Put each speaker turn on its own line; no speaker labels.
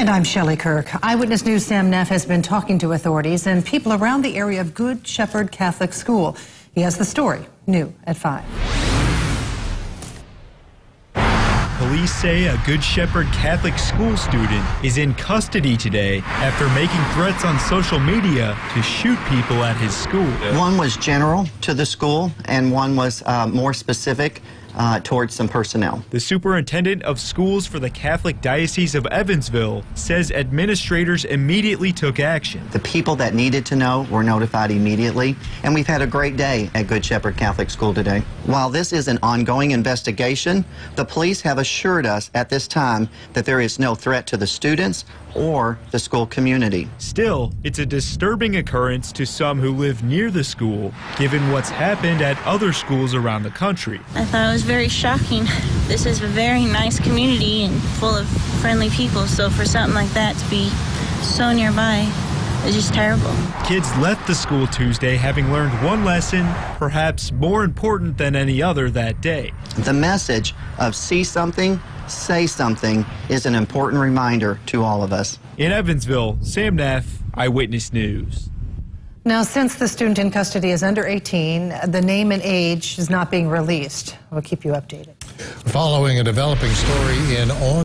And I'm Shelley Kirk. Eyewitness News Sam Neff has been talking to authorities and people around the area of Good Shepherd Catholic School. He has the story, new at 5.
Police say a Good Shepherd Catholic school student is in custody today after making threats on social media to shoot people at his school.
One was general to the school, and one was uh, more specific uh, towards some personnel.
The superintendent of schools for the Catholic Diocese of Evansville says administrators immediately took action.
The people that needed to know were notified immediately, and we've had a great day at Good Shepherd Catholic School today. While this is an ongoing investigation, the police have assured us at this time that there is no threat to the students or the school community.
Still, it's a disturbing occurrence to some who live near the school, given what's happened at other schools around the country.
I thought it was very shocking. This is a very nice community and full of friendly people, so for something like that to be so nearby is just terrible.
Kids left the school Tuesday having learned one lesson, perhaps more important than any other that day.
The message of see something, say something is an important reminder to all of us.
In Evansville, Sam Neff, Eyewitness News.
Now, since the student in custody is under 18, the name and age is not being released. We'll keep you updated.
Following a developing story in on